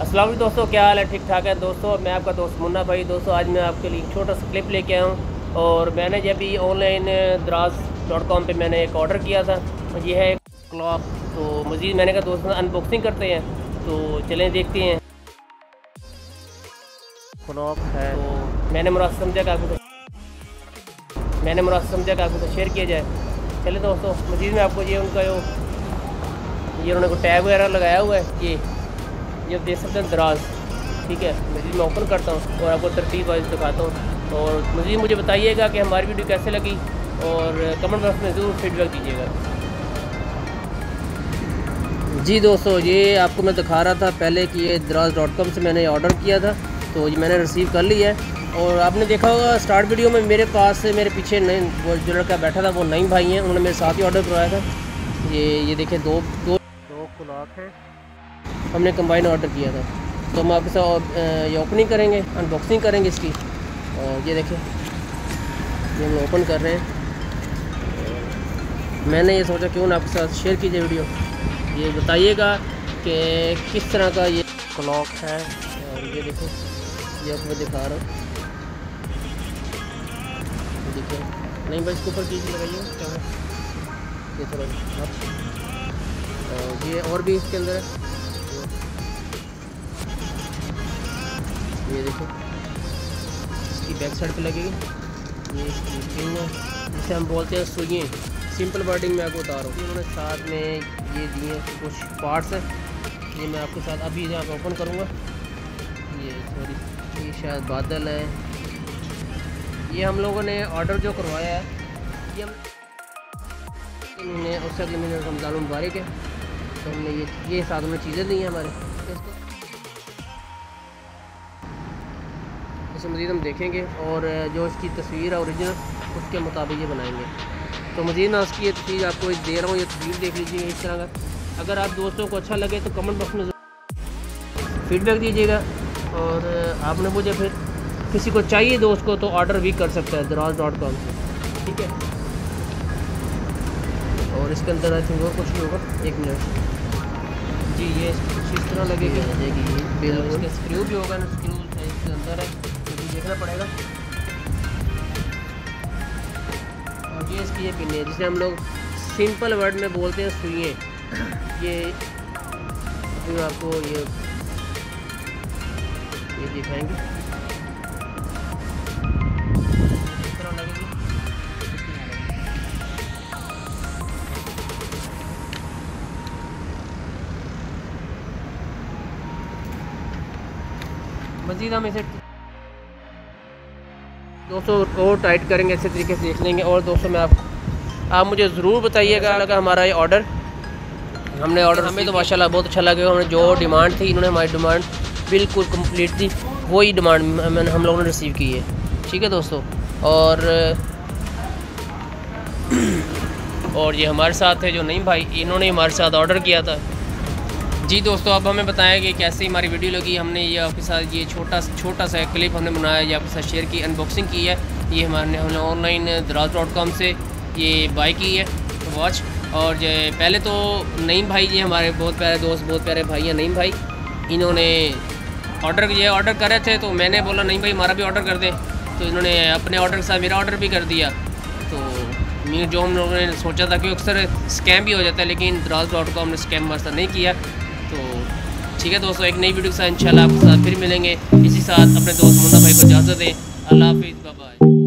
السلام علیکم دوستوں کیا حال ہے؟ ٹھیک ٹھاک ہے دوستوں میں آپ کا دوست منا بھائی۔ دوستوں آج میں آپ کے لیے ایک چھوٹا سا کلپ لے کے آیا ہوں۔ اور میں نے جب بھی آن لائن دراز ڈاٹ کام پہ میں نے ایک آرڈر کیا تھا یہ ہے کلاک تو مزید میں نے کہا دوستوں انباکسنگ کرتے ہیں۔ تو چلیں دیکھتے ہیں۔ کلاک ہے۔ تو میں نے مراد سمجھا کہ آپ کو میں نے مراد سمجھا کہ آپ کو شیئر کیا جائے۔ چلے دوستوں مزید میں آپ کو یہ ان کا جو یہ انہوں نے کو ٹیگ وغیرہ لگایا ہوا ہے یہ یہ دیکھ سکتے ہیں دراز، ٹھیک ہے؟ مزید میں اوپن کرتا ہوں اور آپ کو ترتیب وائز دکھاتا ہوں اور مزید مجھے بتائیے گا کہ ہماری ویڈیو کیسے لگی اور کمنٹ باکس میں ضرور فیڈ بیک دیجیے گا۔ جی دوستو، یہ آپ کو میں دکھا رہا تھا پہلے کہ یہ دراز ڈاٹ کام سے میں نے آرڈر کیا تھا، تو یہ میں نے ریسیو کر لی ہے۔ اور آپ نے دیکھا ہوگا اسٹارٹ ویڈیو میں میرے پاس سے میرے پیچھے نئے وہ جو لڑکا بیٹھا تھا، وہ نئی بھائی ہیں، انہوں نے میرے ساتھ ہی آرڈر کروایا تھا۔ یہ یہ دیکھیں، دو دو دو کلاک ہیں ہم نے کمبائن آرڈر کیا تھا۔ تو ہم آپ کے ساتھ یہ اوپننگ کریں گے ان باکسنگ کریں گے اس کی۔ اور یہ دیکھیں، یہ ہم اوپن کر رہے ہیں۔ میں نے یہ سوچا کیوں نہ آپ کے ساتھ شیئر کیجیے ویڈیو یہ بتائیے گا کہ کس طرح کا یہ کلاک ہے۔ اور یہ دیکھیں، یہ آپ کو دکھا رہا ہوں۔ دیکھیں، نہیں بھائی، اس کے اوپر چیز لگائیے۔ کیا ہے یہ تھوڑا اور یہ اور بھی اس کے اندر ہے۔ یہ دیکھو۔ اس کی بیک سائڈ پہ لگے گی۔ یہ اس ہے۔ جسے ہم بولتے ہیں سوئیں سمپل ورڈنگ میں آپ کو بتا رہا ہوں۔ انہوں نے ساتھ میں یہ دیے کچھ پارٹس ہیں۔ یہ میں آپ کے ساتھ ابھی یہاں پہ اوپن کروں گا۔ یہ سوری یہ شاید بادل ہے یہ ہم لوگوں نے آرڈر جو کروایا ہے، یہ ہم انہوں نے اس سے اگلے مہینے رمضان مبارک ہے۔ تو ہم نے یہ یہ ساتھ میں چیزیں دی ہیں ہمارے۔ اسے مزید ہم دیکھیں گے اور جو اس کی تصویر ہے اوریجنل اس کے مطابق یہ بنائیں گے۔ تو مزید میں اس کی یہ تصویر آپ کو دے رہا ہوں یہ تصویر دیکھ لیجیے اس طرح کا۔ اگر آپ دوستوں کو اچھا لگے تو کمنٹ باکس میں فیڈ بیک دیجیے گا۔ اور آپ نے مجھے پھر کسی کو چاہیے دوست کو تو آرڈر بھی کر سکتا ہے دراز ڈاٹ کام سے۔ ٹھیک ہے۔ اور اس کے اندر آئی تھنک اور کچھ بھی ہوگا۔ ایک منٹ۔ جی یہ اس طرح لگے گی جائے گی۔ بالکل اس کے اسکریو بھی ہوگا نا اسکریو اس کے اندر ہے۔ دیکھنا پڑے گا۔ اور یہ اس کی یہ پن ہے، جسے ہم لوگ سمپل ورڈ میں بولتے ہیں سوئیں یہ ابھی آپ کو یہ یہ دکھائیں گے۔ اس طرح لگے گی مزید ہم اسے دوستوں اور ٹائٹ کریں گے، اسی طریقے سے دیکھ لیں گے اور دوستوں میں آپ آپ مجھے ضرور بتائیے گا لگا ہمارا یہ آرڈر ہم نے آرڈر ہمیں تو ماشاء اللہ بہت اچھا لگا، ہم نے جو ڈیمانڈ تھی، انہوں نے ہماری ڈیمانڈ بالکل کمپلیٹ تھی۔ وہی ڈیمانڈ میں ہم لوگوں نے ریسیو کی ہے۔ ٹھیک ہے دوستوں اور اور یہ ہمارے ساتھ ہے جو نہیں بھائی، انہوں نے ہمارے ساتھ آرڈر کیا تھا۔ جی دوستو، اب ہمیں بتایا کہ کیسے ہماری ویڈیو لگی۔ ہم نے یہ آپ کے ساتھ یہ چھوٹا چھوٹا سا کلپ ہم نے بنایا، یہ آپ کے ساتھ شیئر کی ان باکسنگ کی ہے۔ یہ ہمارے نے ہم نے آن لائن دراز ڈاٹ کام سے یہ بائی کی ہے واچ اور جو پہلے تو نعیم بھائی جی ہمارے بہت پیارے دوست، بہت پیارے بھائی ہیں نعیم بھائی۔ انہوں نے آرڈر یہ آرڈر کر رہے تھے تو میں نے بولا نہیں بھائی ہمارا بھی آرڈر کر دیں تو انہوں نے اپنے آرڈر کے ساتھ میرا آرڈر بھی کر دیا۔ تو جو ہم لوگوں نے سوچا تھا کہ اکثر اسکیم بھی ہو جاتا ہے، لیکن دراز ڈاٹ کام نے اسکیم واسطہ نہیں کیا۔ ٹھیک ہے دوستوں ایک نئی ویڈیو کے ساتھ انشاءاللہ آپ کے ساتھ پھر ملیں گے۔ اسی ساتھ اپنے دوست منا بھائی کو اجازت دیں۔ اللہ حافظ، بابا۔